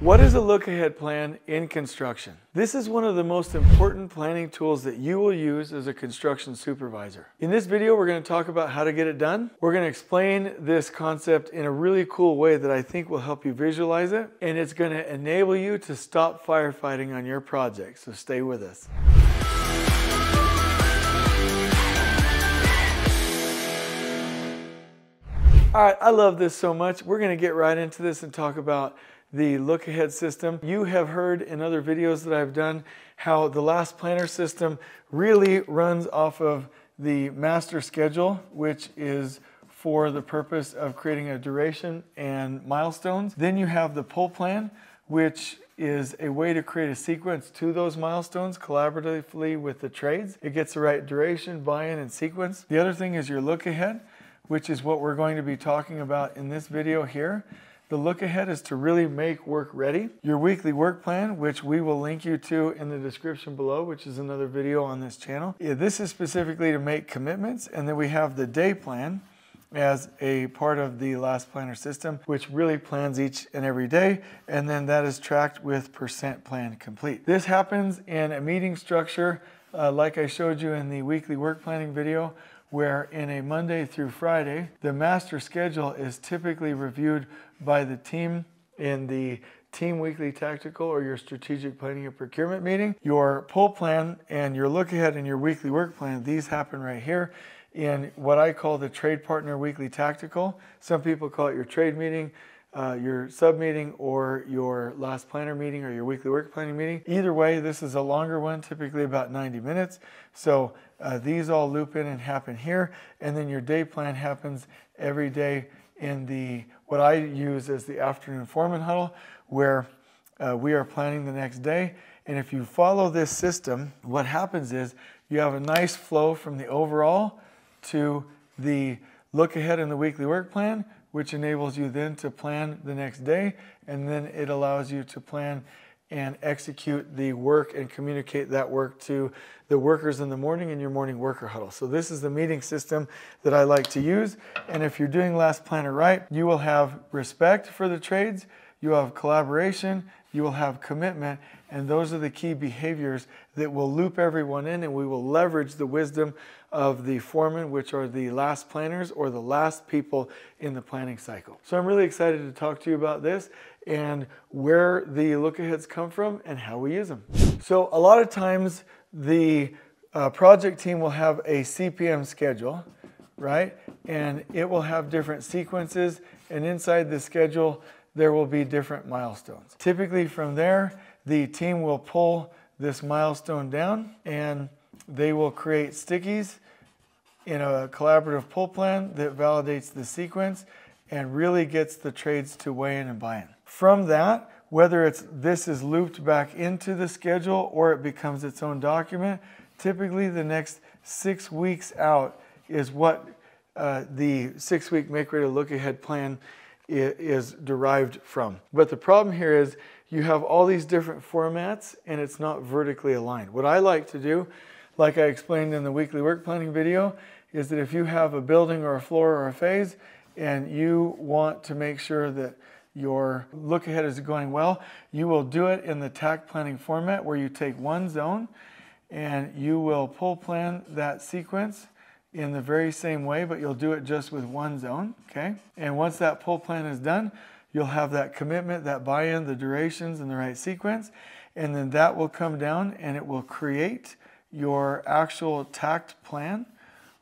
What is a look ahead plan in construction? This is one of the most important planning tools that you will use as a construction supervisor. In this video, we're going to talk about how to get it done. We're going to explain this concept in a really cool way that I think will help you visualize it, and it's going to enable you to stop firefighting on your project. So stay with us. All right, I love this so much. We're going to get right into this and talk about the look ahead system. You have heard in other videos that I've done how the last planner system really runs off of the master schedule, which is for the purpose of creating a duration and milestones. Then you have the pull plan, which is a way to create a sequence to those milestones collaboratively with the trades. It gets the right duration, buy-in, and sequence. The other thing is your look ahead, which is what we're going to be talking about in this video here. The look ahead is to really make work ready. Your weekly work plan, which we will link you to in the description below, which is another video on this channel. Yeah, this is specifically to make commitments. And then we have the day plan as a part of the last planner system, which really plans each and every day. And then that is tracked with percent plan complete. This happens in a meeting structure, uh, like I showed you in the weekly work planning video, where in a Monday through Friday, the master schedule is typically reviewed by the team in the team weekly tactical or your strategic planning and procurement meeting. Your pull plan and your look ahead and your weekly work plan, these happen right here in what I call the trade partner weekly tactical. Some people call it your trade meeting. Uh, your sub meeting or your last planner meeting or your weekly work planning meeting. Either way, this is a longer one, typically about 90 minutes. So uh, these all loop in and happen here. And then your day plan happens every day in the what I use as the afternoon foreman huddle, where uh, we are planning the next day. And if you follow this system, what happens is you have a nice flow from the overall to the look ahead in the weekly work plan which enables you then to plan the next day, and then it allows you to plan and execute the work and communicate that work to the workers in the morning in your morning worker huddle. So this is the meeting system that I like to use. And if you're doing Last Planner right, you will have respect for the trades, you have collaboration, you will have commitment, and those are the key behaviors that will loop everyone in and we will leverage the wisdom of the foreman, which are the last planners or the last people in the planning cycle. So I'm really excited to talk to you about this and where the look aheads come from and how we use them. So a lot of times the uh, project team will have a CPM schedule, right? And it will have different sequences and inside the schedule, there will be different milestones. Typically from there, the team will pull this milestone down and they will create stickies in a collaborative pull plan that validates the sequence and really gets the trades to weigh in and buy in. From that, whether it's this is looped back into the schedule or it becomes its own document, typically the next six weeks out is what uh, the six week make ready look ahead plan is derived from. But the problem here is you have all these different formats and it's not vertically aligned. What I like to do, like I explained in the weekly work planning video, is that if you have a building or a floor or a phase and you want to make sure that your look ahead is going well, you will do it in the Takt planning format where you take one zone and you will pull plan that sequence in the very same way, but you'll do it just with one zone, okay? And once that pull plan is done, you'll have that commitment, that buy-in, the durations and the right sequence, and then that will come down and it will create your actual Takt plan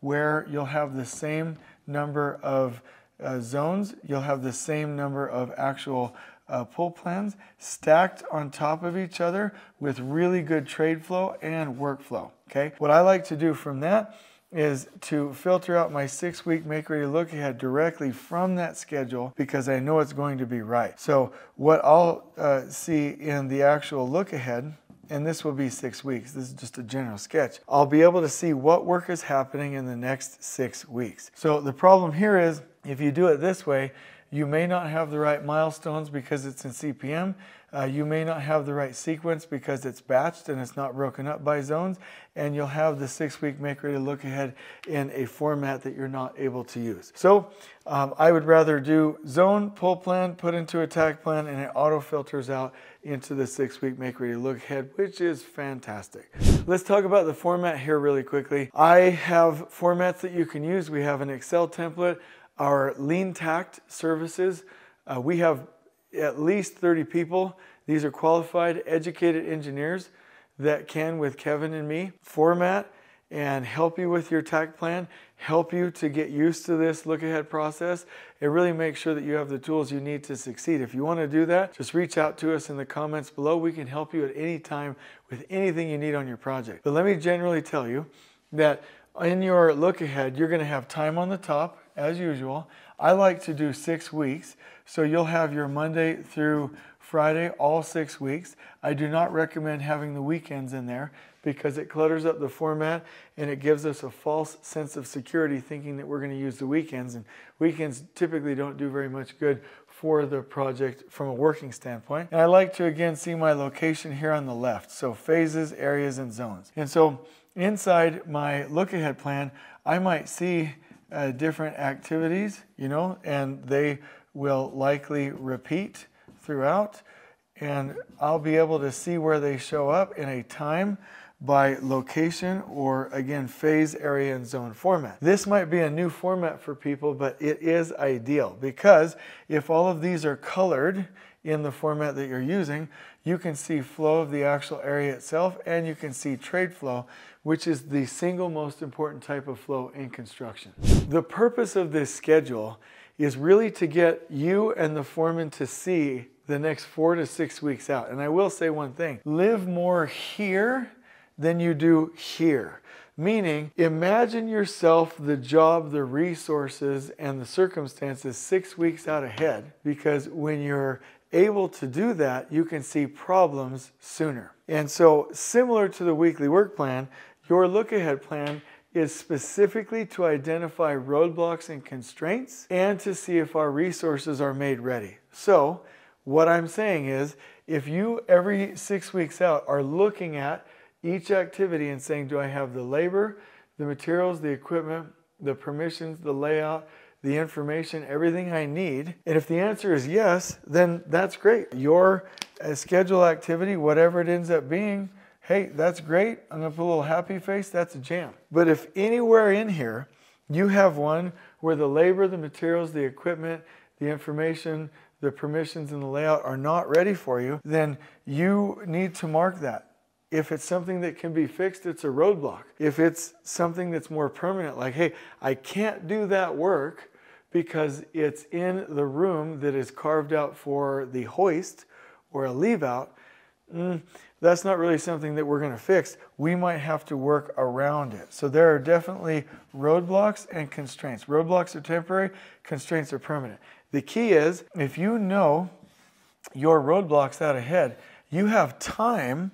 where you'll have the same number of uh, zones, you'll have the same number of actual uh, pull plans stacked on top of each other with really good trade flow and workflow. Okay, what I like to do from that is to filter out my six week make ready look ahead directly from that schedule because I know it's going to be right. So what I'll uh, see in the actual look ahead and this will be six weeks. This is just a general sketch. I'll be able to see what work is happening in the next six weeks. So the problem here is if you do it this way, You may not have the right milestones because it's in CPM. Uh, you may not have the right sequence because it's batched and it's not broken up by zones. And you'll have the six week make ready look ahead in a format that you're not able to use. So um, I would rather do zone, pull plan, put into a Takt plan, and it auto filters out into the six week make ready look ahead, which is fantastic. Let's talk about the format here really quickly. I have formats that you can use. We have an Excel template, our LeanTakt services. Uh, we have at least 30 people. These are qualified, educated engineers that can, with Kevin and me, format and help you with your Takt plan, help you to get used to this look ahead process, and really make sure that you have the tools you need to succeed. If you want to do that, just reach out to us in the comments below. We can help you at any time with anything you need on your project. But let me generally tell you that in your look ahead, you're going to have time on the top as usual. I like to do six weeks, so you'll have your Monday through Friday, all six weeks. I do not recommend having the weekends in there because it clutters up the format and it gives us a false sense of security thinking that we're going to use the weekends. And weekends typically don't do very much good for the project from a working standpoint. And I like to again see my location here on the left. So phases, areas, and zones. And so inside my look ahead plan, I might see uh, different activities, you know, and they will likely repeat throughout. And I'll be able to see where they show up in a time by location or again phase area and zone format. This might be a new format for people but it is ideal because if all of these are colored in the format that you're using you can see flow of the actual area itself and you can see trade flow which is the single most important type of flow in construction. The purpose of this schedule is really to get you and the foreman to see the next four to six weeks out. And I will say one thing, live more here than you do here. Meaning, imagine yourself the job, the resources, and the circumstances six weeks out ahead because when you're able to do that, you can see problems sooner. And so, similar to the weekly work plan, your look ahead plan is specifically to identify roadblocks and constraints and to see if our resources are made ready. So, what I'm saying is, if you every six weeks out are looking at each activity and saying, Do I have the labor, the materials, the equipment, the permissions, the layout, the information, everything I need? And if the answer is yes, then that's great. Your uh, schedule activity, whatever it ends up being, hey, that's great. I'm to put a little happy face. That's a jam. But if anywhere in here you have one where the labor, the materials, the equipment, the information, the permissions, and the layout are not ready for you, then you need to mark that. If it's something that can be fixed, it's a roadblock. If it's something that's more permanent, like, hey, I can't do that work because it's in the room that is carved out for the hoist or a leave out, mm, that's not really something that we're going to fix. We might have to work around it. So there are definitely roadblocks and constraints. Roadblocks are temporary, constraints are permanent. The key is if you know your roadblocks out ahead, you have time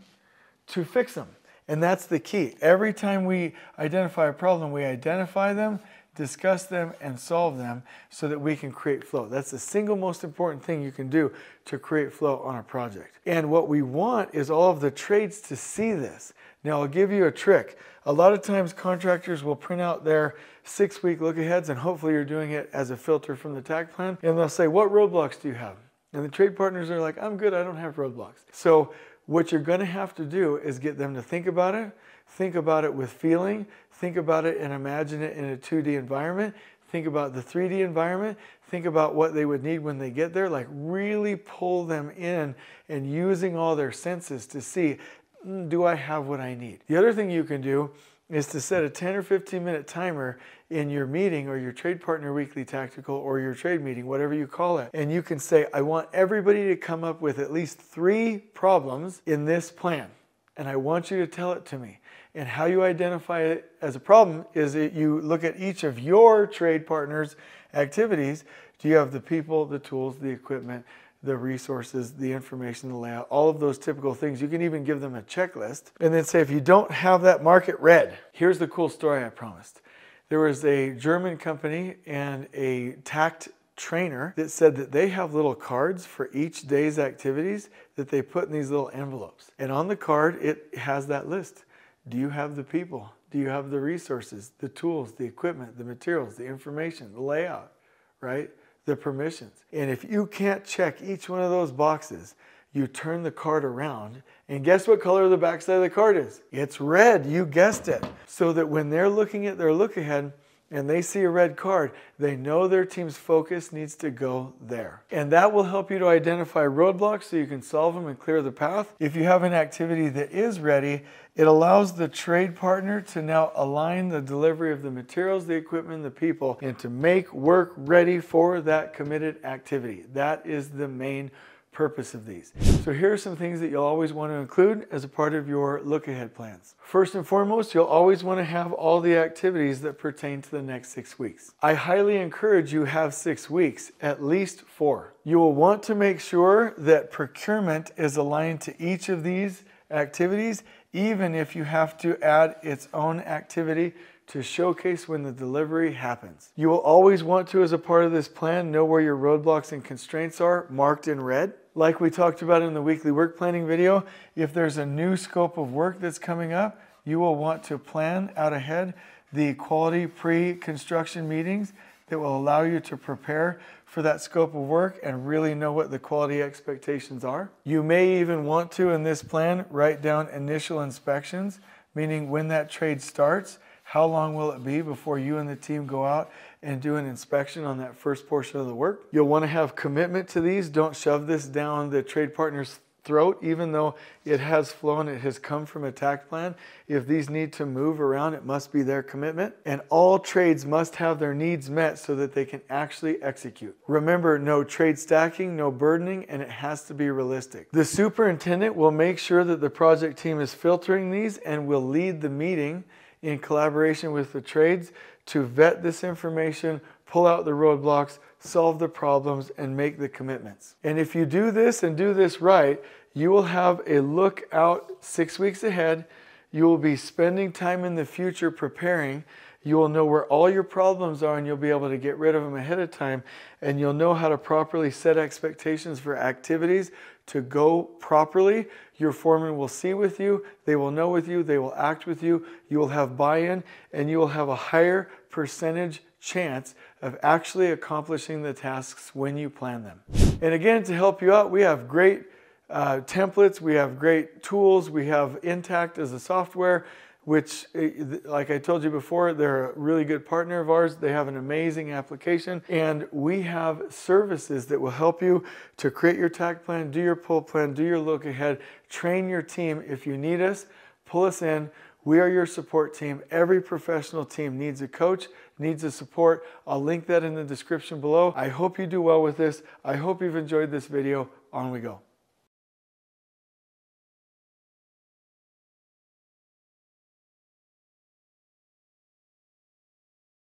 to fix them. And that's the key. Every time we identify a problem, we identify them discuss them, and solve them so that we can create flow. That's the single most important thing you can do to create flow on a project. And what we want is all of the trades to see this. Now, I'll give you a trick. A lot of times, contractors will print out their six week look aheads, and hopefully, you're doing it as a filter from the Takt plan. And they'll say, What roadblocks do you have? And the trade partners are like, I'm good, I don't have roadblocks. So, what you're going to have to do is get them to think about it, think about it with feeling, think about it and imagine it in a 2D environment, think about the 3D environment, think about what they would need when they get there, like really pull them in and using all their senses to see, mm, do I have what I need? The other thing you can do is to set a 10 or 15 minute timer in your meeting or your trade partner weekly tactical or your trade meeting, whatever you call it. And you can say, I want everybody to come up with at least three problems in this plan. And I want you to tell it to me. And how you identify it as a problem is that you look at each of your trade partners' activities. Do you have the people, the tools, the equipment, the resources, the information, the layout, all of those typical things. You can even give them a checklist and then say, if you don't have that market red, here's the cool story I promised. There was a German company and a Takt trainer that said that they have little cards for each day's activities that they put in these little envelopes. And on the card, it has that list. Do you have the people? Do you have the resources, the tools, the equipment, the materials, the information, the layout, right? The permissions. And if you can't check each one of those boxes, you turn the card around and guess what color the backside of the card is? It's red, you guessed it. So that when they're looking at their look ahead, and they see a red card, they know their team's focus needs to go there. And that will help you to identify roadblocks so you can solve them and clear the path. If you have an activity that is ready, it allows the trade partner to now align the delivery of the materials, the equipment, the people, and to make work ready for that committed activity. That is the main purpose of these. So here are some things that you'll always want to include as a part of your look ahead plans. First and foremost, you'll always want to have all the activities that pertain to the next six weeks. I highly encourage you have six weeks, at least four. You will want to make sure that procurement is aligned to each of these activities, even if you have to add its own activity to showcase when the delivery happens. You will always want to, as a part of this plan, know where your roadblocks and constraints are marked in red. Like we talked about in the weekly work planning video, if there's a new scope of work that's coming up, you will want to plan out ahead the quality pre-construction meetings that will allow you to prepare for that scope of work and really know what the quality expectations are. You may even want to, in this plan, write down initial inspections, meaning when that trade starts, how long will it be before you and the team go out and do an inspection on that first portion of the work? You'll want to have commitment to these. Don't shove this down the trade partner's throat, even though it has flown, it has come from a Takt plan. If these need to move around, it must be their commitment. And all trades must have their needs met so that they can actually execute. Remember, no trade stacking, no burdening, and it has to be realistic. The superintendent will make sure that the project team is filtering these and will lead the meeting in collaboration with the trades to vet this information, pull out the roadblocks, solve the problems, and make the commitments. And if you do this and do this right, you will have a look out six weeks ahead. You will be spending time in the future preparing. You will know where all your problems are and you'll be able to get rid of them ahead of time. And you'll know how to properly set expectations for activities to go properly. Your foreman will see with you, they will know with you, they will act with you. You will have buy in and you will have a higher percentage chance of actually accomplishing the tasks when you plan them. And again, to help you out, we have great uh, templates, we have great tools, we have Intact as a software which, eh, like I told you before, they're a really good partner of ours. They have an amazing application, and we have services that will help you to create your Takt plan, do your pull plan, do your look ahead, train your team. If you need us, pull us in. We are your support team. Every professional team needs a coach, needs a support. I'll link that in the description below. I hope you do well with this. I hope you've enjoyed this video. On we go.